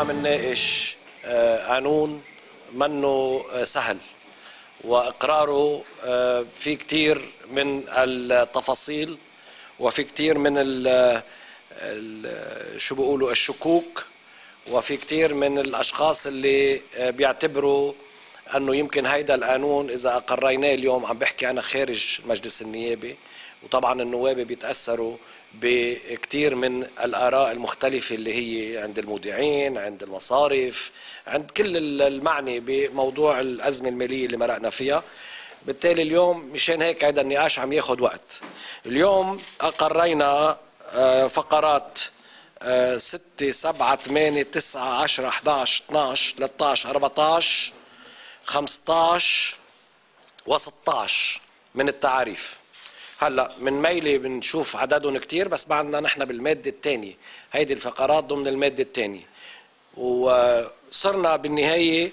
عم نناقش قانون منه سهل. وإقراره في كثير من التفاصيل وفي كثير من ال شو بيقولوا الشكوك وفي كثير من الأشخاص اللي بيعتبروا أنه يمكن هيدا القانون إذا اقريناه اليوم عم بحكي أنا خارج مجلس النيابة. وطبعا النواب بيتأثروا بكثير من الآراء المختلفة اللي هي عند المودعين عند المصارف عند كل المعني بموضوع الأزمة المالية اللي مرقنا فيها. بالتالي اليوم مشان هيك هذا النقاش عم ياخذ وقت. اليوم اقرينا فقرات 6 7 8 9 10 11 12 13 14 15 و16 من التعاريف. هلا من ميلي بنشوف عددهم كتير بس بعدنا نحن بالمادة الثانية هيدي الفقرات ضمن المادة الثانية وصرنا بالنهاية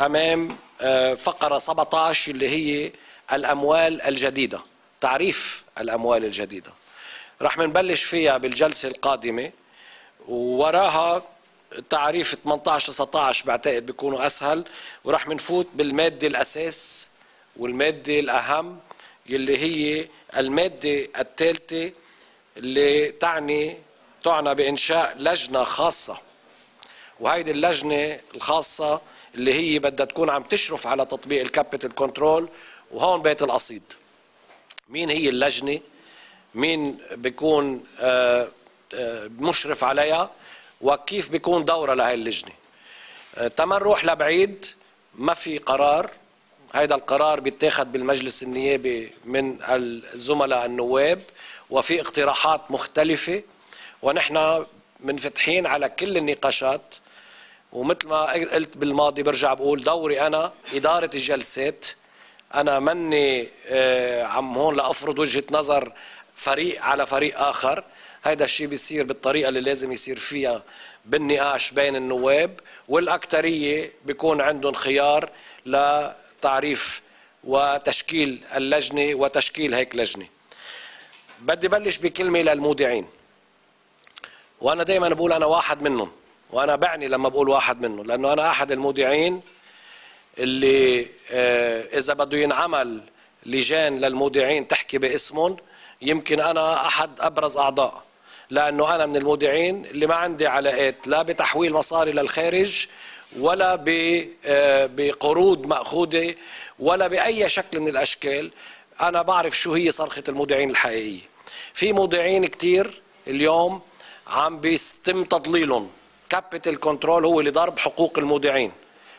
أمام فقرة 17 اللي هي الأموال الجديدة تعريف الأموال الجديدة. رح نبلش فيها بالجلسة القادمة. ووراها تعريف 18 19 بعتقد بيكونوا أسهل. وراح منفوت بالمادة الأساس والمادة الأهم يلي هي المادة الثالثة اللي تعني تعنى بإنشاء لجنة خاصة. وهيدي اللجنة الخاصة اللي هي بدها تكون عم تشرف على تطبيق ال capital control وهون بيت القصيد. مين هي اللجنة؟ مين بيكون مشرف عليها؟ وكيف بيكون دورها لهي اللجنة؟ تمن نروح لبعيد ما في قرار. هذا القرار بيتاخذ بالمجلس النيابي من الزملاء النواب وفي اقتراحات مختلفة ونحن منفتحين على كل النقاشات ومثل ما قلت بالماضي برجع بقول دوري أنا إدارة الجلسات أنا مني عم هون لأفرض وجهة نظر فريق على فريق آخر. هيدا الشيء بيصير بالطريقة اللي لازم يصير فيها بالنقاش بين النواب والاكثريه بيكون عندهم خيار لتعريف وتشكيل اللجنة وتشكيل هيك لجنة. بدي بلش بكلمة للمودعين. وأنا دائما بقول أنا واحد منهم وأنا بعني لما بقول واحد منهم لأنه أنا أحد المودعين اللي إذا بده ينعمل لجان للمودعين تحكي باسمهم يمكن أنا أحد أبرز أعضاء لأنه أنا من المودعين اللي ما عندي علاقات لا بتحويل مصاري للخارج ولا بقروض مأخوذة ولا بأي شكل من الأشكال. أنا بعرف شو هي صرخة المودعين الحقيقية. في مودعين كتير اليوم عم بيتم تضليلهم. capital control هو اللي ضرب حقوق المودعين.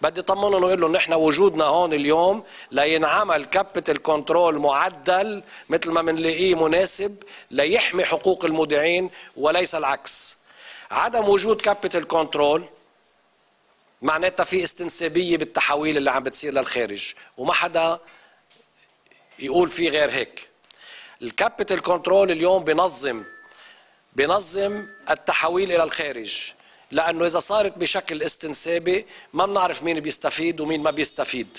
بدي طمنهم وأقول لهم نحن وجودنا هون اليوم لينعمل capital control معدل مثل ما بنلاقيه مناسب ليحمي حقوق المودعين وليس العكس. عدم وجود capital control معناتها في استنسابية بالتحويل اللي عم بتصير للخارج وما حدا يقول في غير هيك. ال capital control اليوم بنظم بنظم التحويل إلى الخارج لأنه إذا صارت بشكل استنسابي ما بنعرف مين بيستفيد ومين ما بيستفيد.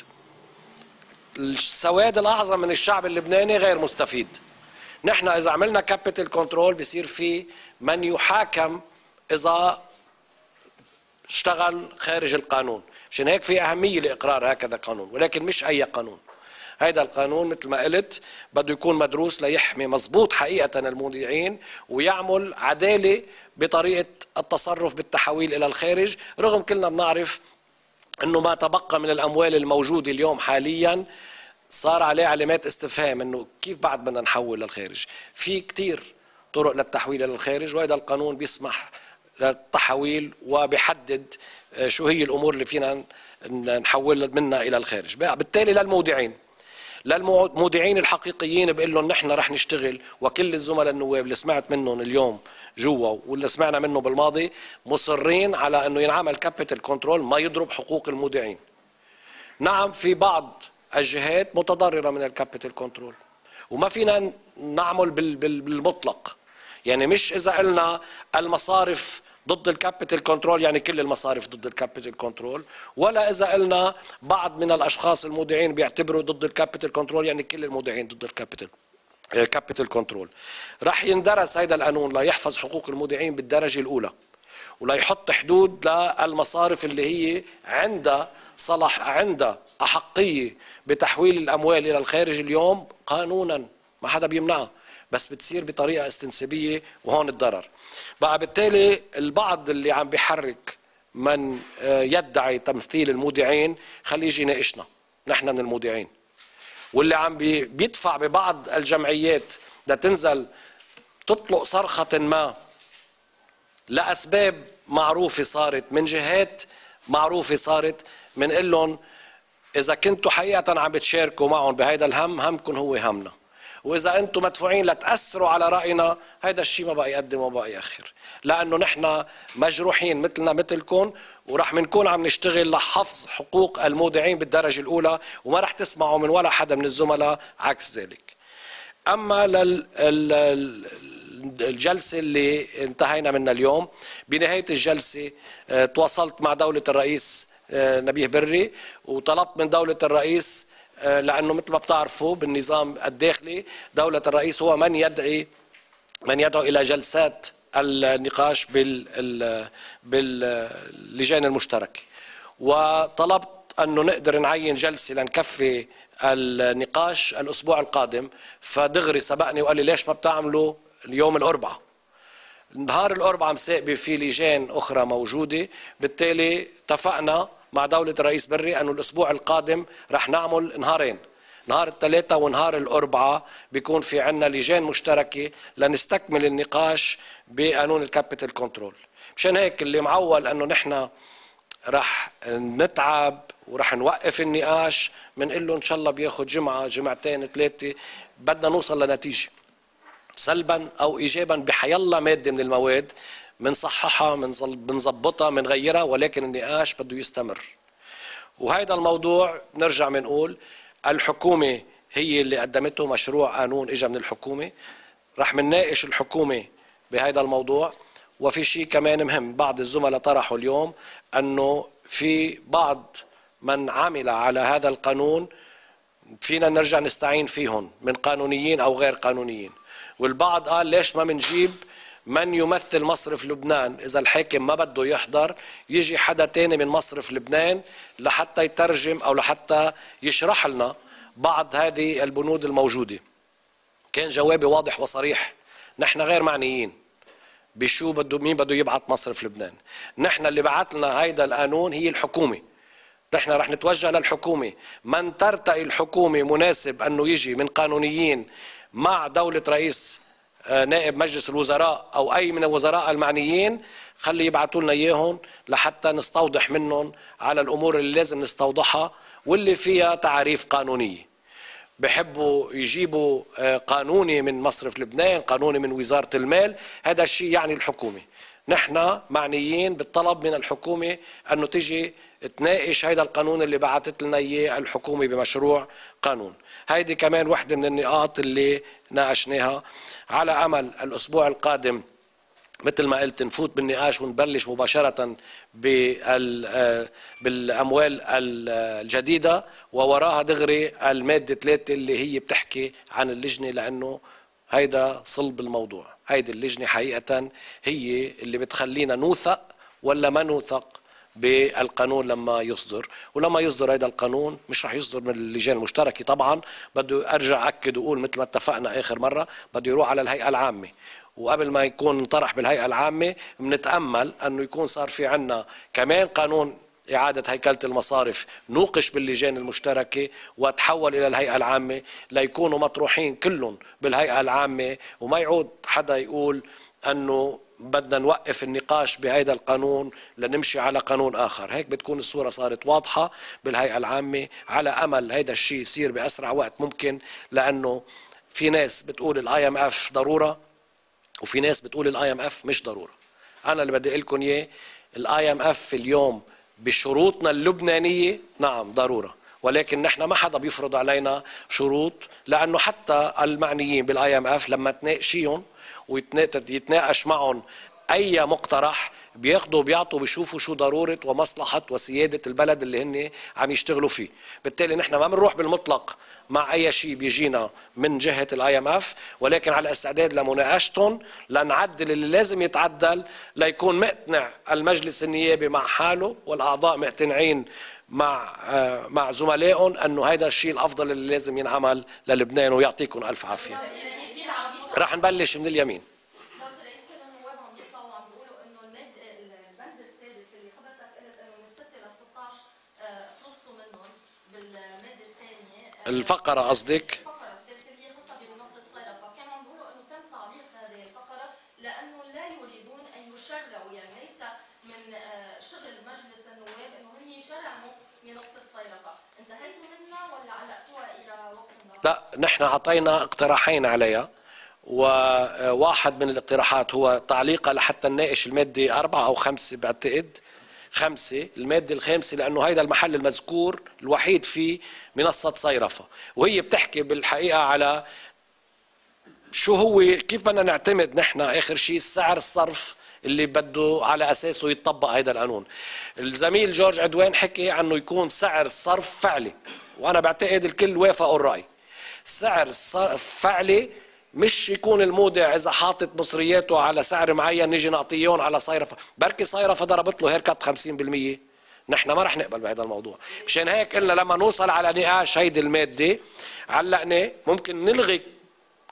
السواد الأعظم من الشعب اللبناني غير مستفيد. نحن إذا عملنا capital control بصير في من يحاكم إذا اشتغل خارج القانون. مشان هيك في أهمية لإقرار هكذا قانون ولكن مش أي قانون. هيدا القانون مثل ما قلت بده يكون مدروس ليحمي مزبوط حقيقة المودعين ويعمل عدالة بطريقة التصرف بالتحويل إلى الخارج رغم كلنا بنعرف أنه ما تبقى من الأموال الموجودة اليوم حاليا. صار عليه علامات استفهام أنه كيف بعد بدنا نحول للخارج. في كتير طرق للتحويل إلى الخارج وهذا القانون بيسمح للتحويل وبيحدد شو هي الأمور اللي فينا نحول منها إلى الخارج. بالتالي للمودعين للمودعين الحقيقيين بقول لهم نحن رح نشتغل وكل الزملاء النواب اللي سمعت منهم اليوم جوا واللي سمعنا منه بالماضي مصرين على إنه ينعمل capital control ما يضرب حقوق المودعين. نعم في بعض الجهات متضررة من ال capital control وما فينا نعمل بالمطلق. يعني مش إذا قلنا المصارف ضد ال capital control يعني كل المصارف ضد ال capital control ولا إذا قلنا بعض من الأشخاص المودعين بيعتبروا ضد ال capital control يعني كل المودعين ضد ال capital capital control رح يندرس هذا القانون ليحفظ حقوق المودعين بالدرجة الأولى وليحط حدود للمصارف اللي هي عندها صلاح عندها أحقية بتحويل الأموال إلى الخارج اليوم قانونا. ما حدا بيمنعها. بس بتصير بطريقة استنسابية وهون الضرر. بقى بالتالي البعض اللي عم بيحرك من آه، يدعي تمثيل المودعين خليه يجي يناقشنا. نحن من المودعين. واللي عم بيدفع ببعض الجمعيات لتنزل تطلق صرخة ما لأسباب معروفة صارت. من جهات معروفة صارت. منقول لهم إذا كنتوا حقيقة عم بتشاركوا معهم بهيدا الهم همكم هو همنا. وإذا أنتم مدفوعين لتأثروا على رأينا هذا الشيء ما بقى يقدم وما بقى يأخر. لأنه نحن مجروحين مثلنا مثلكم ورح منكون عم نشتغل لحفظ حقوق المودعين بالدرجة الأولى وما رح تسمعوا من ولا حدا من الزملاء عكس ذلك. أما لل الجلسة اللي انتهينا منها اليوم بنهاية الجلسة آه، تواصلت مع دولة الرئيس آه، نبيه بري وطلبت من دولة الرئيس لأنه مثل ما بتعرفوا بالنظام الداخلي دولة الرئيس هو من يدعي من يدعو إلى جلسات النقاش بال باللجان المشتركه وطلبت أنه نقدر نعين جلسة لنكفي النقاش الأسبوع القادم. فدغري سبقني وقال لي ليش ما بتعملوا اليوم الأربعاء؟ نهار الأربعاء مساقبه في لجان أخرى موجودة. بالتالي اتفقنا مع دولة الرئيس بري أنه الأسبوع القادم رح نعمل نهارين. نهار الثلاثاء ونهار الأربعاء بيكون في عنا لجان مشتركة لنستكمل النقاش بقانون ال capital control مشان هيك اللي معول أنه نحن رح نتعب ورح نوقف النقاش بنقول له إن شاء الله بياخذ جمعة جمعتين ثلاثة بدنا نوصل لنتيجة. سلبا أو ايجابا بحيالله مادة من المواد بنصححها بنظبطها بنغيرها ولكن النقاش بده يستمر. وهذا الموضوع بنرجع بنقول الحكومة هي اللي قدمته مشروع قانون اجى من الحكومة. رح منناقش الحكومة بهذا الموضوع. وفي شيء كمان مهم بعض الزملاء طرحوا اليوم أنه في بعض من عمل على هذا القانون فينا نرجع نستعين فيهم من قانونيين أو غير قانونيين. والبعض قال ليش ما بنجيب من يمثل مصرف لبنان؟ إذا الحاكم ما بده يحضر يجي حدا تاني من مصرف لبنان لحتى يترجم أو لحتى يشرح لنا بعض هذه البنود الموجودة. كان جوابي واضح وصريح. نحن غير معنيين بشو بده مين بده يبعث مصرف لبنان. نحن اللي بعث لنا هيدا القانون هي الحكومة. نحن رح نتوجه للحكومة. من ترتقي الحكومة مناسب أنه يجي من قانونيين مع دولة رئيس نائب مجلس الوزراء أو أي من الوزراء المعنيين خلي يبعثوا لنا إياهم لحتى نستوضح منهم على الأمور اللي لازم نستوضحها واللي فيها تعريف قانونيه بحبوا يجيبوا آه، قانوني من مصرف لبنان قانوني من وزارة المال هذا الشيء يعني الحكومة. نحن معنيين بالطلب من الحكومة أنه تجي تناقش هذا القانون اللي بعثت لنا إياه الحكومة بمشروع قانون. هيدي كمان وحدة من النقاط اللي ناقشناها. على أمل الأسبوع القادم مثل ما قلت نفوت بالنقاش ونبلش مباشرة بالأموال الجديدة ووراها دغري المادة ثلاثة اللي هي بتحكي عن اللجنة لأنه هيدا صلب الموضوع. هيدي اللجنة حقيقة هي اللي بتخلينا نوثق ولا ما نوثق بالقانون لما يصدر. ولما يصدر هذا القانون مش رح يصدر من اللجان المشتركة طبعا. بده أرجع أكد وأقول مثل ما اتفقنا آخر مرة بده يروح على الهيئة العامة. وقبل ما يكون انطرح بالهيئة العامة بنتأمل أنه يكون صار في عنا كمان قانون إعادة هيكلة المصارف نوقش باللجان المشتركة وتحول إلى الهيئة العامة ليكونوا مطروحين كلهم بالهيئة العامة. وما يعود حدا يقول أنه بدنا نوقف النقاش بهذا القانون لنمشي على قانون آخر. هيك بتكون الصورة صارت واضحة بالهيئة العامة على أمل هذا الشيء يصير بأسرع وقت ممكن لأنه في ناس بتقول ال IMF ضرورة وفي ناس بتقول ال IMF مش ضرورة. أنا اللي بدي أقول لكم إياه ال IMF اليوم بشروطنا اللبنانية؟ نعم ضرورة. ولكن نحن ما حدا بيفرض علينا شروط لأنه حتى المعنيين بال IMF لما تناقشيهم ويتناقش معهم أي مقترح بياخدوا بيعطوا بيشوفوا شو ضرورة ومصلحة وسيادة البلد اللي هن عم يشتغلوا فيه. بالتالي نحن ما بنروح بالمطلق. مع أي شيء بيجينا من جهة ال IMF ولكن على استعداد لمناقشتهم لنعدل اللي لازم يتعدل ليكون مقتنع المجلس النيابي مع حاله والأعضاء مقتنعين مع آه، مع زملائهم أنه هذا الشيء الأفضل اللي لازم ينعمل للبنان ويعطيكم ألف عافية. رح نبلش من اليمين دكتور رئيس كانوا النواب عم يطلعوا وعم بيقولوا انه المد البند السادس اللي حضرتك قلت انه من 6 ل 16 آه، خلصتوا منهم بالمد الفقرة قصدك؟ بمنصة صيرفه كانوا عم بيقولوا انه تم تعليق هذه الفقرة لأنه لا يريدون أن يشرعوا يعني ليس من آه، شغل مجلس النواب أنه هم يشرعوا منصة صيرفه انتهيتوا منها ولا علقتوها إلى وقت؟ لا نحن أعطينا اقتراحين عليها وواحد من الاقتراحات هو تعليقها لحتى نناقش المادة أربعة أو خمسة بعتقد. خمسة المادة الخامسة لأنه هيدا المحل المذكور الوحيد في منصة صيرفة. وهي بتحكي بالحقيقة على شو هو كيف بدنا نعتمد نحن آخر شيء سعر الصرف اللي بده على أساسه يتطبق هذا القانون. الزميل جورج عدوان حكي عنه يكون سعر الصرف فعلي وأنا بعتقد الكل وافقوا الرأي. سعر الصرف فعلي مش يكون المودع إذا حاطط مصرياته على سعر معين نيجي نعطيهم على صيرفه بركي صيرفه ضربت له هيركات 50% نحن ما رح نقبل بهذا الموضوع. مشان هيك قلنا لما نوصل على نقاش هيدي المادة علقنا ممكن نلغي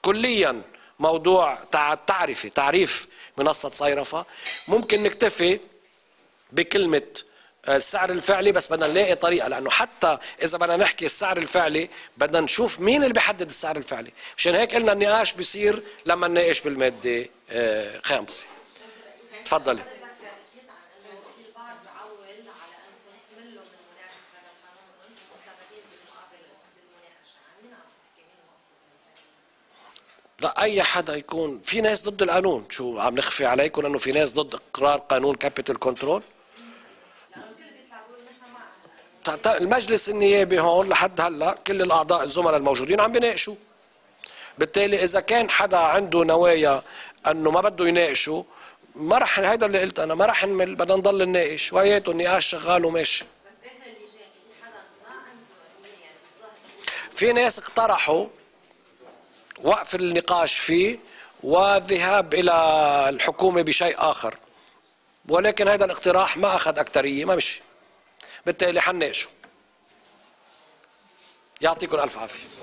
كليا موضوع تع- تعرفة تعريف منصة صيرفه ممكن نكتفي بكلمة السعر الفعلي بس بدنا نلاقي طريقة لأنه حتى إذا بدنا نحكي السعر الفعلي بدنا نشوف مين اللي بيحدد السعر الفعلي. مشان هيك قلنا النقاش بيصير لما نناقش بالمادة آه، خامسة. تفضلي. لا أي حدا يكون في ناس ضد القانون. شو عم نخفي عليكم؟ انه في ناس ضد اقرار قانون capital control لأنه الكل بيطلع بيقول نحن مع تا- تا- المجلس النيابي هون لحد هلأ كل الأعضاء الزملاء الموجودين عم بيناقشوا. بالتالي إذا كان حدا عنده نوايا إنه ما بده يناقشه ما رح هيدا اللي قلت أنا ما رح نمل بدنا نضل نناقش. وياته النقاش شغال وماشي. في ناس اقترحوا وقف النقاش فيه والذهاب إلى الحكومة بشيء آخر. ولكن هذا الاقتراح ما أخذ اكثريه ما مشي. بالتالي حناقشه. يعطيكم ألف عافية.